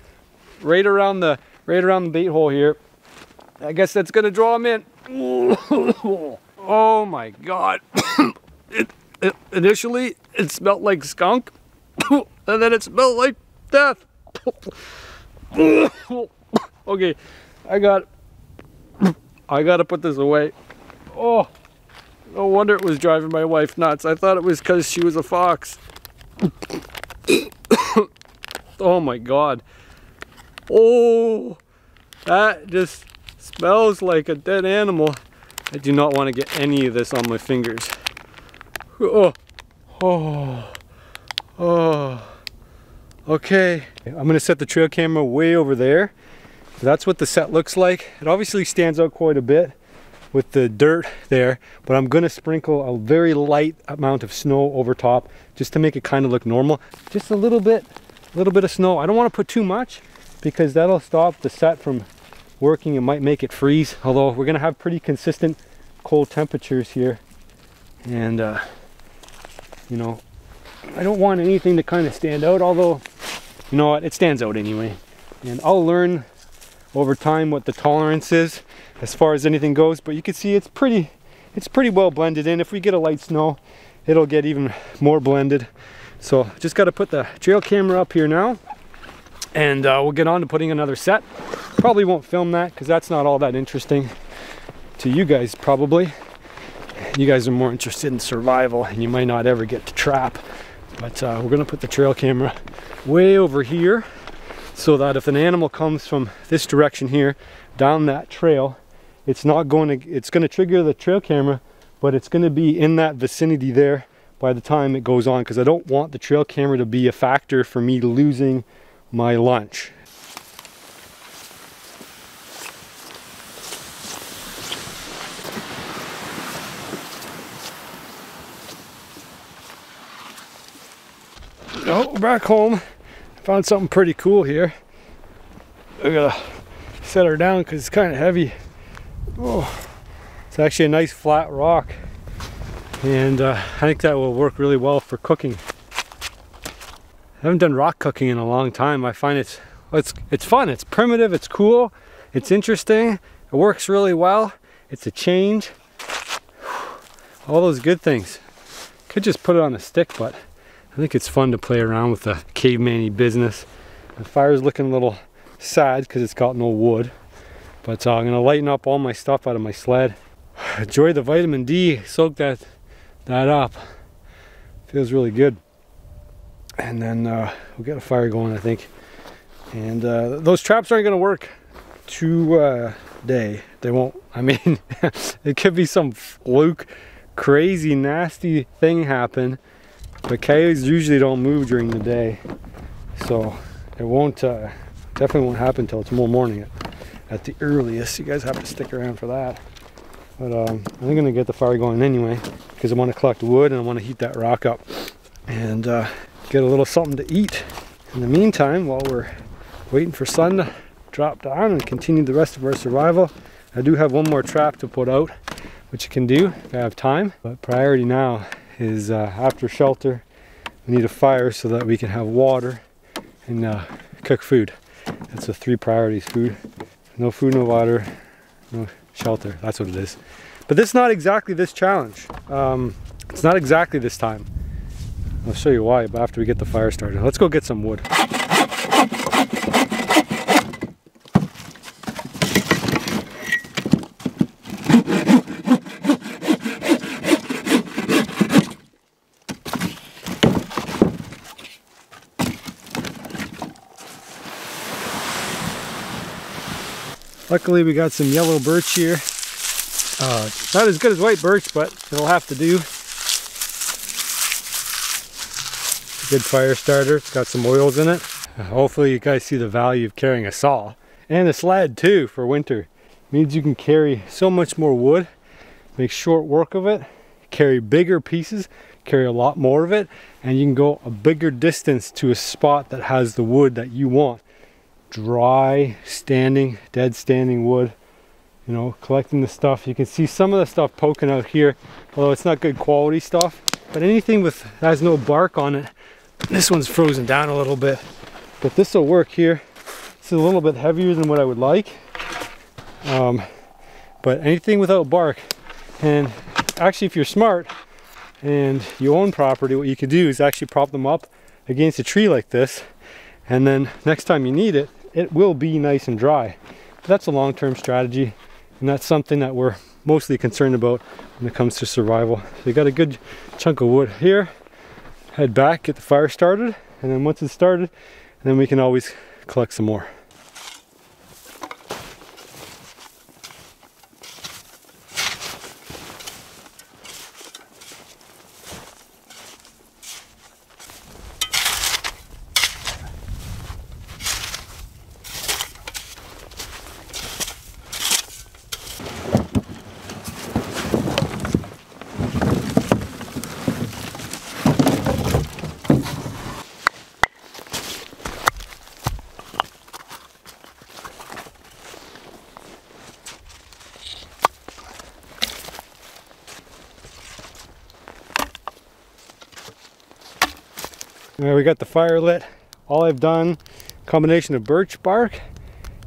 right around the right around the bait hole here. I guess that's gonna draw them in. oh my god! it, it, initially it smelled like skunk, and then it smelled like death. okay, I got. I gotta put this away. Oh, no wonder it was driving my wife nuts. I thought it was because she was a fox. oh my god. Oh, that just smells like a dead animal. I do not want to get any of this on my fingers. Oh, oh, oh. Okay, I'm gonna set the trail camera way over there. That's what the set looks like. It obviously stands out quite a bit with the dirt there, but I'm gonna sprinkle a very light amount of snow over top just to make it kind of look normal. Just a little bit, a little bit of snow. I don't wanna put too much because that'll stop the set from working. It might make it freeze, although we're gonna have pretty consistent cold temperatures here. And, uh, you know, I don't want anything to kind of stand out, although, you know what, it stands out anyway. And I'll learn over time what the tolerance is as far as anything goes, but you can see it's pretty, it's pretty well blended in. If we get a light snow, it'll get even more blended. So just got to put the trail camera up here now and uh, we'll get on to putting another set. Probably won't film that because that's not all that interesting to you guys probably. You guys are more interested in survival and you might not ever get to trap. But uh, we're gonna put the trail camera way over here so that if an animal comes from this direction here down that trail, it's not going to, it's gonna trigger the trail camera, but it's gonna be in that vicinity there by the time it goes on because I don't want the trail camera to be a factor for me losing my lunch. Oh, back home. Found something pretty cool here. I gotta set her down because it's kind of heavy. Oh, it's actually a nice flat rock. And uh, I think that will work really well for cooking. I haven't done rock cooking in a long time. I find it's, it's, it's fun, it's primitive, it's cool, it's interesting, it works really well, it's a change. All those good things. Could just put it on a stick, but I think it's fun to play around with the caveman business. The fire's looking a little sad because it's got no wood. But uh, I'm gonna lighten up all my stuff out of my sled. Enjoy the vitamin D, soak that, that up. Feels really good. And then uh, we'll get a fire going, I think. And uh, those traps aren't gonna work today. They won't, I mean, it could be some fluke, crazy, nasty thing happen but coyotes usually don't move during the day. So it won't, uh, definitely won't happen until tomorrow morning at, at the earliest. You guys have to stick around for that. But um, I'm gonna get the fire going anyway because I want to collect wood and I want to heat that rock up and uh, get a little something to eat. In the meantime, while we're waiting for sun to drop down and continue the rest of our survival, I do have one more trap to put out, which you can do if I have time. But priority now is uh, after shelter, we need a fire so that we can have water and uh, cook food. That's the three priorities, food. No food, no water, no shelter. That's what it is. But this is not exactly this challenge. Um, it's not exactly this time. I'll show you why, but after we get the fire started. Let's go get some wood. Luckily we got some yellow birch here. Uh, not as good as white birch, but it'll have to do. Good fire starter, it's got some oils in it. Hopefully you guys see the value of carrying a saw. And a sled too for winter. means you can carry so much more wood, make short work of it, carry bigger pieces, carry a lot more of it, and you can go a bigger distance to a spot that has the wood that you want dry standing dead standing wood you know collecting the stuff. You can see some of the stuff poking out here although it's not good quality stuff. But anything with has no bark on it this one's frozen down a little bit. But this will work here. It's a little bit heavier than what I would like. Um, but anything without bark and actually if you're smart and you own property what you can do is actually prop them up against a tree like this and then next time you need it it will be nice and dry. But that's a long-term strategy, and that's something that we're mostly concerned about when it comes to survival. So you got a good chunk of wood here, head back, get the fire started, and then once it's started, then we can always collect some more. We got the fire lit. All I've done, combination of birch bark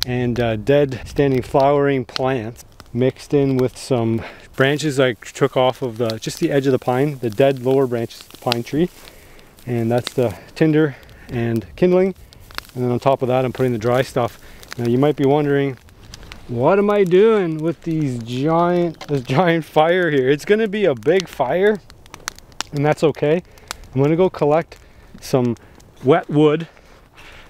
and uh, dead standing flowering plants mixed in with some branches I took off of the just the edge of the pine, the dead lower branches of the pine tree. And that's the tinder and kindling. And then on top of that, I'm putting the dry stuff. Now you might be wondering, what am I doing with these giant, this giant fire here? It's gonna be a big fire and that's okay. I'm gonna go collect some wet wood.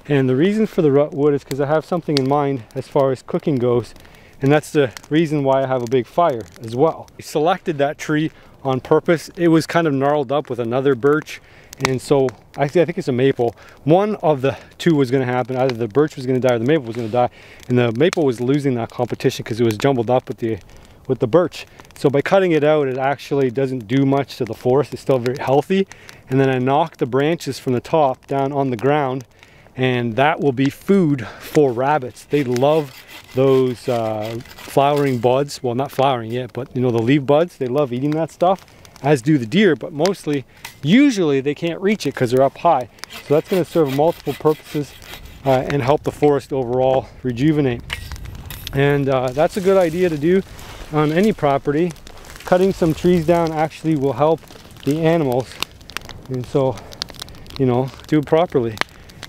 And the reason for the wet wood is because I have something in mind as far as cooking goes. And that's the reason why I have a big fire as well. I selected that tree on purpose. It was kind of gnarled up with another birch. And so actually I think it's a maple. One of the two was gonna happen. Either the birch was gonna die or the maple was gonna die. And the maple was losing that competition because it was jumbled up with the with the birch. So by cutting it out, it actually doesn't do much to the forest. It's still very healthy. And then I knock the branches from the top down on the ground and that will be food for rabbits. They love those uh, flowering buds. Well, not flowering yet, but you know, the leaf buds, they love eating that stuff, as do the deer, but mostly, usually they can't reach it because they're up high. So that's gonna serve multiple purposes uh, and help the forest overall rejuvenate. And uh, that's a good idea to do on any property, cutting some trees down actually will help the animals. And so, you know, do it properly.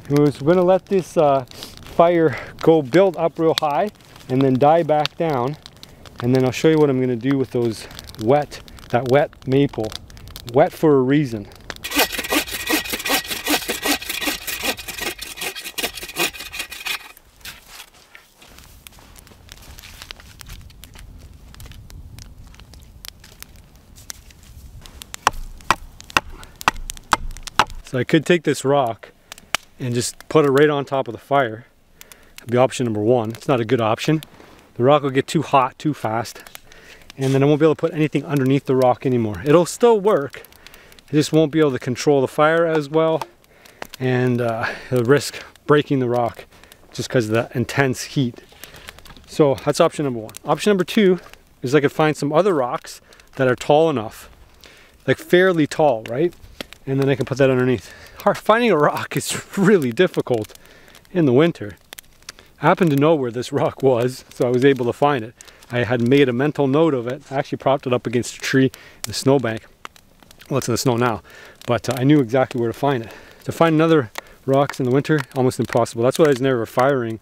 And we're going to let this uh, fire go build up real high and then die back down. And then I'll show you what I'm going to do with those wet, that wet maple. Wet for a reason. I could take this rock and just put it right on top of the fire. That'd be option number one. It's not a good option. The rock will get too hot too fast and then I won't be able to put anything underneath the rock anymore. It'll still work, it just won't be able to control the fire as well and uh, it'll risk breaking the rock just because of the intense heat. So that's option number one. Option number two is I could find some other rocks that are tall enough, like fairly tall, right? And then I can put that underneath. Finding a rock is really difficult in the winter. I happened to know where this rock was, so I was able to find it. I had made a mental note of it. I actually propped it up against a tree in the snowbank. Well, it's in the snow now, but uh, I knew exactly where to find it. To find another rocks in the winter, almost impossible. That's why I was never firing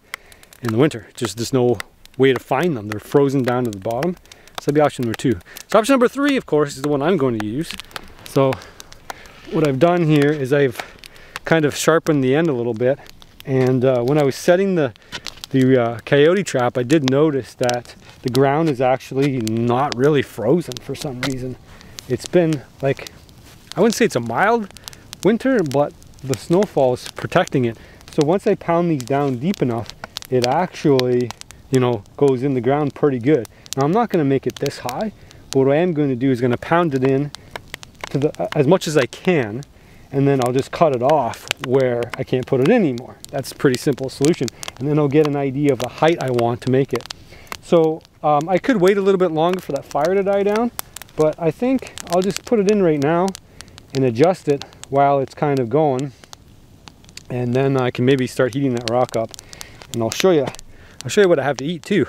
in the winter. Just there's no way to find them. They're frozen down to the bottom. So that'd be option number two. So option number three, of course, is the one I'm going to use. So what I've done here is I've kind of sharpened the end a little bit. And uh, when I was setting the, the uh, coyote trap, I did notice that the ground is actually not really frozen for some reason. It's been like, I wouldn't say it's a mild winter, but the snowfall is protecting it. So once I pound these down deep enough, it actually, you know, goes in the ground pretty good. Now I'm not going to make it this high, but what I am going to do is going to pound it in to the as much as I can, and then I'll just cut it off where I can't put it in anymore. That's a pretty simple solution. And then I'll get an idea of the height I want to make it. So um, I could wait a little bit longer for that fire to die down, but I think I'll just put it in right now and adjust it while it's kind of going and then I can maybe start heating that rock up and I'll show you I'll show you what I have to eat too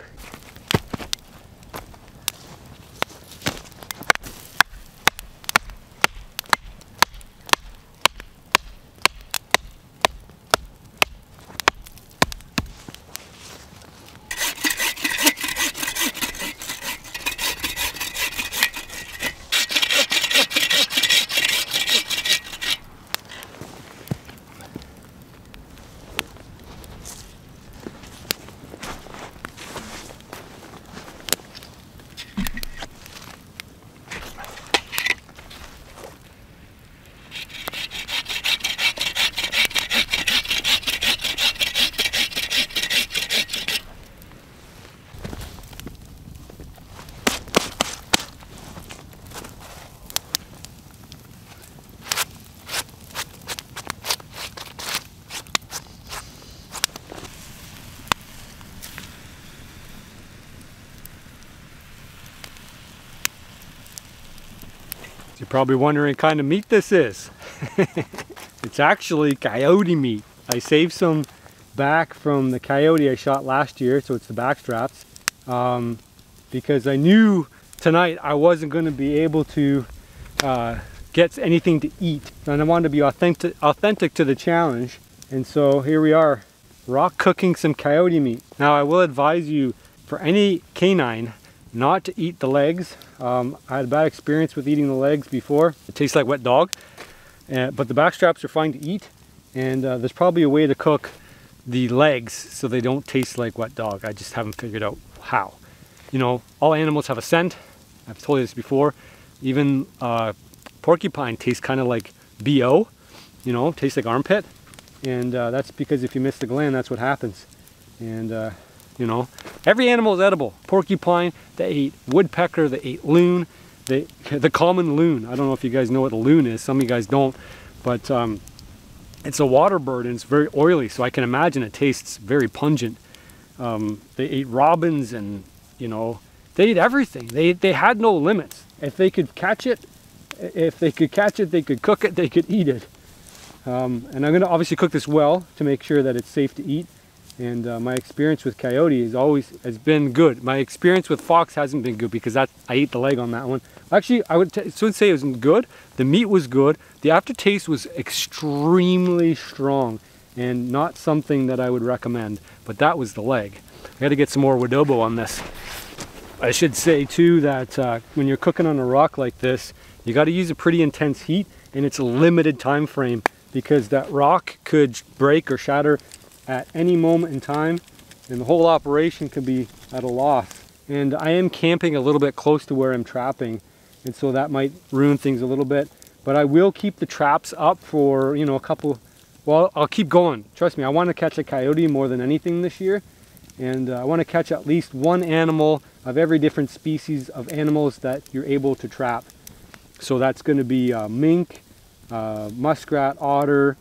probably wondering kind of meat this is. it's actually coyote meat. I saved some back from the coyote I shot last year, so it's the back straps, um, because I knew tonight I wasn't going to be able to uh, get anything to eat, and I wanted to be authentic, authentic to the challenge. And so here we are, rock cooking some coyote meat. Now I will advise you, for any canine, not to eat the legs. Um, I had a bad experience with eating the legs before. It tastes like wet dog, uh, but the back straps are fine to eat. And uh, there's probably a way to cook the legs so they don't taste like wet dog. I just haven't figured out how. You know, all animals have a scent. I've told you this before. Even uh, porcupine tastes kind of like BO, you know, tastes like armpit. And uh, that's because if you miss the gland, that's what happens. And uh, you know. Every animal is edible. Porcupine, they ate woodpecker, they ate loon, they, the common loon. I don't know if you guys know what a loon is, some of you guys don't, but um, it's a water bird and it's very oily, so I can imagine it tastes very pungent. Um, they ate robins and, you know, they ate everything. They, they had no limits. If they could catch it, if they could catch it, they could cook it, they could eat it. Um, and I'm going to obviously cook this well to make sure that it's safe to eat. And uh, my experience with coyote is always has been good. My experience with fox hasn't been good because I ate the leg on that one. Actually, I would, would say it was good. The meat was good. The aftertaste was extremely strong and not something that I would recommend. But that was the leg. I got to get some more adobo on this. I should say too that uh, when you're cooking on a rock like this, you got to use a pretty intense heat and it's a limited time frame because that rock could break or shatter at any moment in time and the whole operation could be at a loss. And I am camping a little bit close to where I'm trapping and so that might ruin things a little bit. But I will keep the traps up for, you know, a couple, well, I'll keep going. Trust me, I want to catch a coyote more than anything this year. And uh, I want to catch at least one animal of every different species of animals that you're able to trap. So that's going to be uh, mink, uh, muskrat, otter,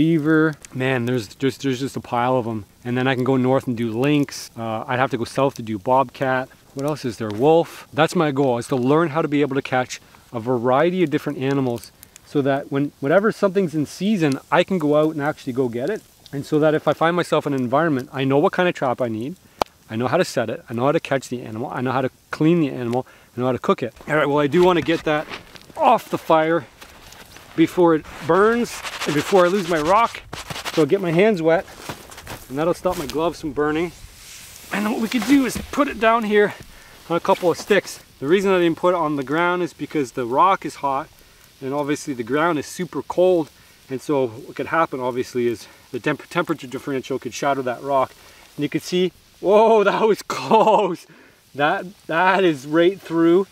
beaver. Man, there's just there's just a pile of them. And then I can go north and do lynx. Uh, I'd have to go south to do bobcat. What else is there? Wolf. That's my goal is to learn how to be able to catch a variety of different animals so that when whatever something's in season, I can go out and actually go get it. And so that if I find myself in an environment, I know what kind of trap I need. I know how to set it. I know how to catch the animal. I know how to clean the animal. I know how to cook it. All right, well, I do want to get that off the fire before it burns and before I lose my rock. So I'll get my hands wet and that'll stop my gloves from burning. And what we could do is put it down here on a couple of sticks. The reason I didn't put it on the ground is because the rock is hot and obviously the ground is super cold. And so what could happen obviously is the temp temperature differential could shatter that rock. And you can see, whoa, that was close. That, that is right through.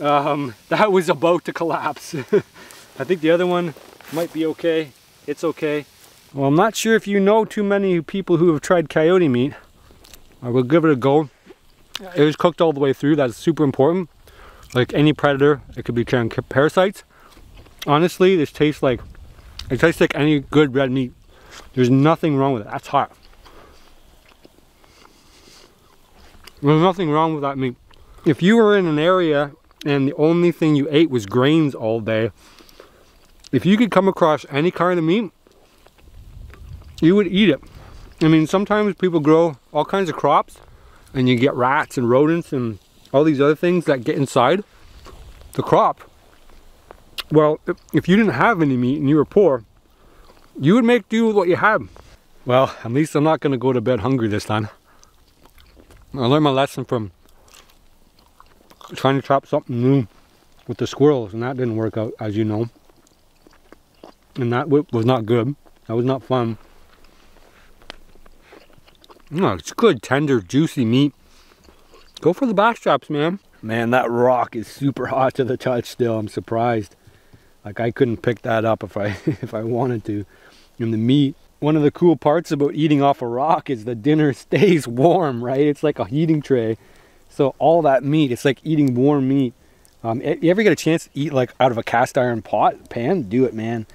Um, that was about to collapse. I think the other one might be okay. It's okay. Well, I'm not sure if you know too many people who have tried coyote meat. I will give it a go. It was cooked all the way through. That's super important. Like any predator, it could be carrying parasites. Honestly, this tastes like, it tastes like any good red meat. There's nothing wrong with it. That's hot. There's nothing wrong with that meat. If you were in an area and the only thing you ate was grains all day, if you could come across any kind of meat, you would eat it. I mean, sometimes people grow all kinds of crops and you get rats and rodents and all these other things that get inside the crop. Well, if you didn't have any meat and you were poor, you would make do with what you had. Well, at least I'm not going to go to bed hungry this time. I learned my lesson from trying to trap something new with the squirrels and that didn't work out, as you know and that was not good. That was not fun. No, it's good, tender, juicy meat. Go for the back straps, man. Man, that rock is super hot to the touch still. I'm surprised. Like I couldn't pick that up if I if I wanted to. And the meat, one of the cool parts about eating off a rock is the dinner stays warm, right? It's like a heating tray. So all that meat, it's like eating warm meat. Um, you ever get a chance to eat like out of a cast iron pot, pan? Do it, man.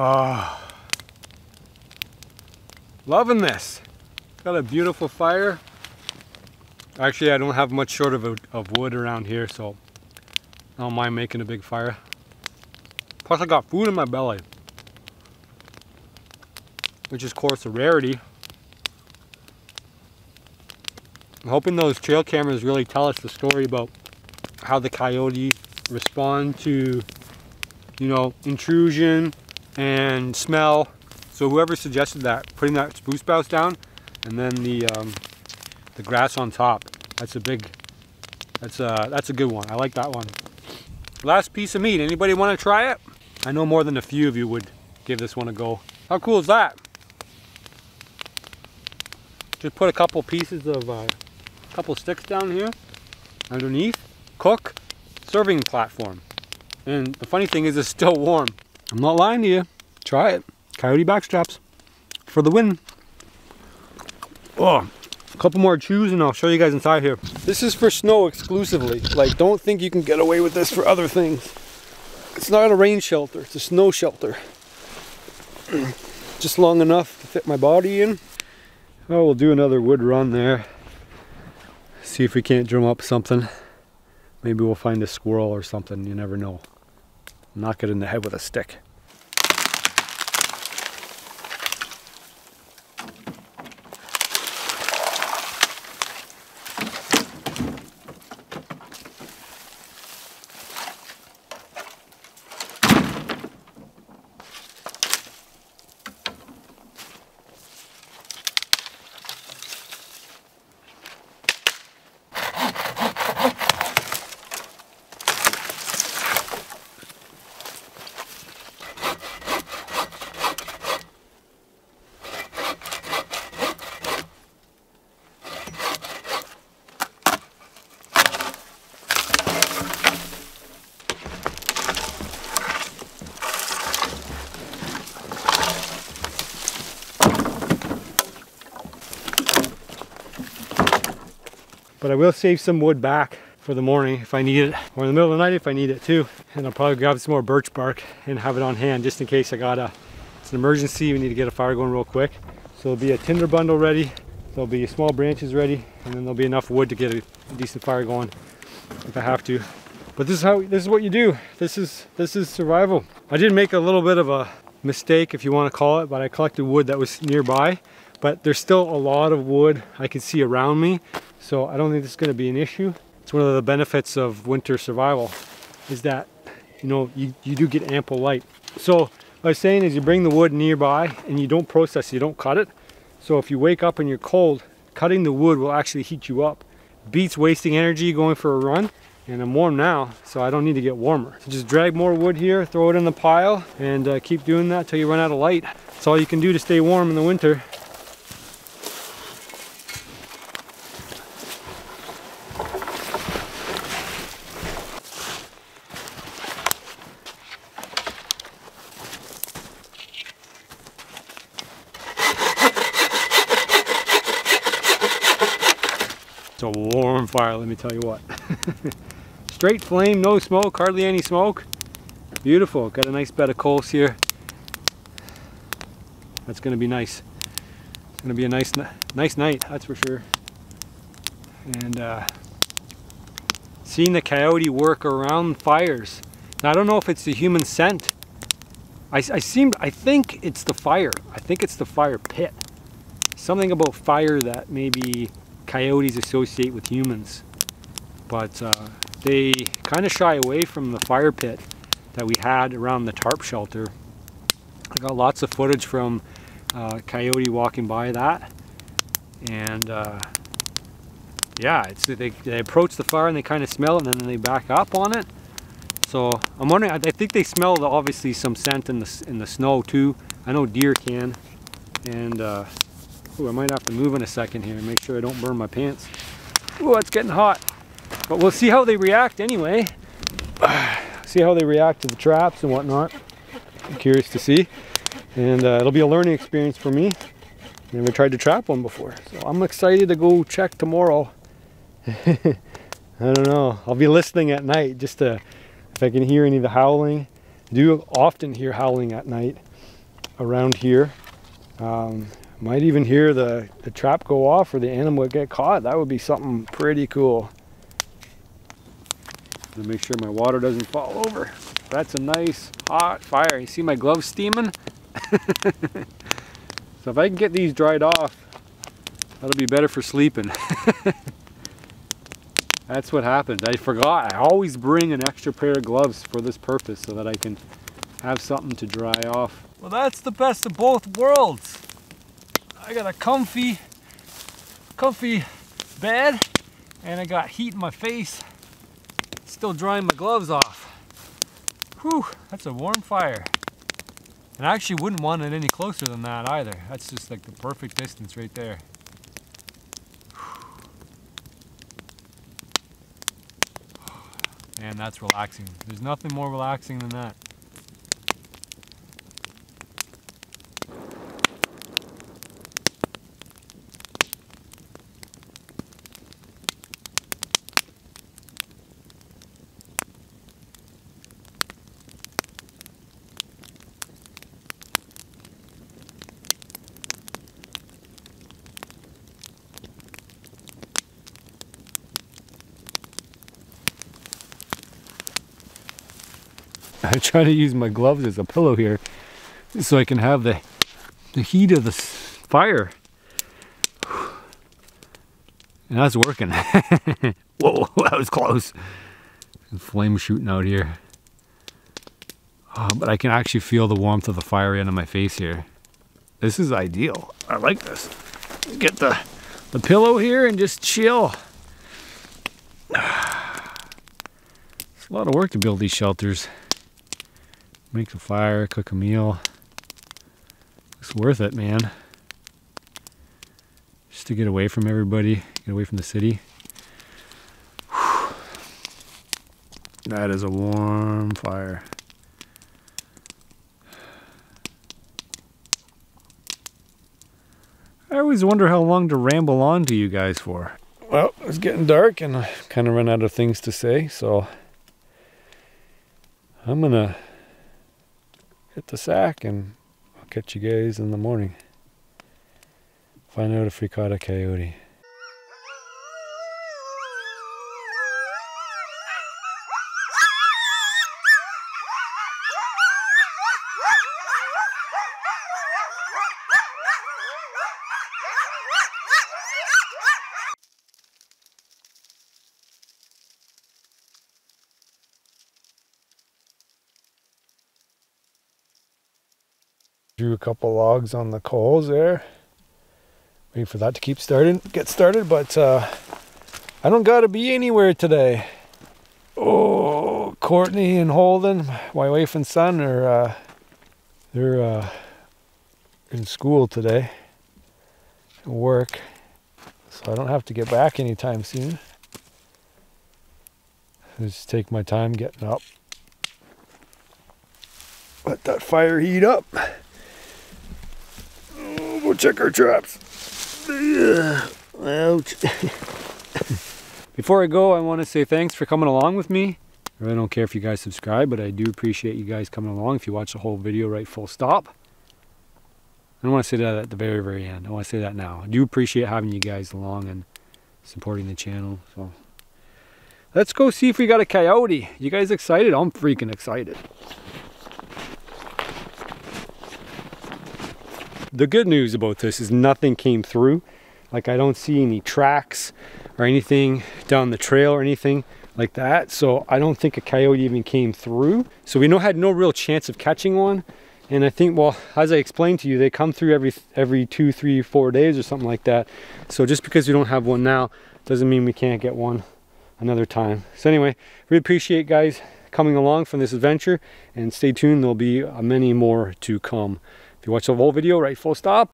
Oh, loving this. Got a beautiful fire. Actually, I don't have much short of, a, of wood around here, so I don't mind making a big fire. Plus, I got food in my belly, which is, of course, a rarity. I'm hoping those trail cameras really tell us the story about how the coyotes respond to, you know, intrusion, and smell. So whoever suggested that, putting that spruce boughs down and then the um, the grass on top, that's a big, that's a, that's a good one. I like that one. Last piece of meat, anybody want to try it? I know more than a few of you would give this one a go. How cool is that? Just put a couple pieces of, a uh, couple sticks down here underneath, cook, serving platform. And the funny thing is it's still warm. I'm not lying to you. Try it. Coyote backstraps for the win. Oh, a couple more chews and I'll show you guys inside here. This is for snow exclusively. Like, don't think you can get away with this for other things. It's not a rain shelter, it's a snow shelter. Just long enough to fit my body in. Oh, we'll do another wood run there. See if we can't drum up something. Maybe we'll find a squirrel or something, you never know knock it in the head with a stick. But I will save some wood back for the morning if I need it, or in the middle of the night if I need it too. And I'll probably grab some more birch bark and have it on hand just in case I got a, it's an emergency, we need to get a fire going real quick. So there'll be a tinder bundle ready, there'll be small branches ready, and then there'll be enough wood to get a decent fire going if I have to. But this is how this is what you do. This is this is survival. I did make a little bit of a mistake if you want to call it, but I collected wood that was nearby. But there's still a lot of wood I can see around me. So I don't think this is going to be an issue. It's one of the benefits of winter survival is that you know you, you do get ample light. So what I was saying is you bring the wood nearby and you don't process you don't cut it. So if you wake up and you're cold, cutting the wood will actually heat you up. Beats wasting energy going for a run and I'm warm now, so I don't need to get warmer. So just drag more wood here, throw it in the pile, and uh, keep doing that till you run out of light. That's all you can do to stay warm in the winter. It's a warm fire, let me tell you what. Straight flame, no smoke, hardly any smoke. Beautiful, got a nice bed of coals here. That's gonna be nice. It's gonna be a nice, nice night, that's for sure. And uh, seeing the coyote work around fires. Now I don't know if it's the human scent. I, I seem, I think it's the fire. I think it's the fire pit. Something about fire that maybe coyotes associate with humans. But uh, they kind of shy away from the fire pit that we had around the tarp shelter. I got lots of footage from uh, coyote walking by that. And uh, yeah, it's they, they approach the fire and they kind of smell it and then they back up on it. So I'm wondering, I think they smell obviously some scent in the, in the snow too. I know deer can. And uh, Ooh, I might have to move in a second here and make sure I don't burn my pants. Ooh, it's getting hot. But we'll see how they react anyway. see how they react to the traps and whatnot. I'm curious to see. And uh, it'll be a learning experience for me. Never tried to trap one before. So I'm excited to go check tomorrow. I don't know. I'll be listening at night just to, if I can hear any of the howling. I do often hear howling at night around here. Um, might even hear the, the trap go off or the animal get caught. That would be something pretty cool. To make sure my water doesn't fall over. That's a nice hot fire. You see my gloves steaming? so if I can get these dried off, that'll be better for sleeping. That's what happened. I forgot. I always bring an extra pair of gloves for this purpose so that I can have something to dry off. Well, that's the best of both worlds. I got a comfy, comfy bed and I got heat in my face. Still drying my gloves off. Whew, that's a warm fire. And I actually wouldn't want it any closer than that either. That's just like the perfect distance right there. Man, that's relaxing. There's nothing more relaxing than that. I'm trying to use my gloves as a pillow here so I can have the, the heat of the fire. And that's working. Whoa, that was close. Flame shooting out here. Oh, but I can actually feel the warmth of the fire in my face here. This is ideal. I like this. Get the, the pillow here and just chill. It's a lot of work to build these shelters make a fire, cook a meal. It's worth it, man. Just to get away from everybody, get away from the city. Whew. That is a warm fire. I always wonder how long to ramble on to you guys for. well, it's getting dark and I kind of run out of things to say, so I'm gonna hit the sack and I'll catch you guys in the morning. Find out if we caught a coyote. A couple logs on the coals there. Waiting for that to keep starting, get started, but uh, I don't gotta be anywhere today. Oh, Courtney and Holden, my wife and son, are uh, they're uh, in school today, work, so I don't have to get back anytime soon. Just take my time getting up. Let that fire heat up. Check our traps. Ouch. Before I go, I want to say thanks for coming along with me. I really don't care if you guys subscribe, but I do appreciate you guys coming along if you watch the whole video right full stop. I don't want to say that at the very, very end. I want to say that now. I do appreciate having you guys along and supporting the channel. So let's go see if we got a coyote. You guys excited? I'm freaking excited. The good news about this is nothing came through. Like I don't see any tracks or anything down the trail or anything like that. So I don't think a coyote even came through. So we had no real chance of catching one. And I think, well, as I explained to you, they come through every every two, three, four days or something like that. So just because we don't have one now, doesn't mean we can't get one another time. So anyway, really appreciate guys coming along from this adventure and stay tuned. There'll be many more to come. You watch the whole video, right full stop,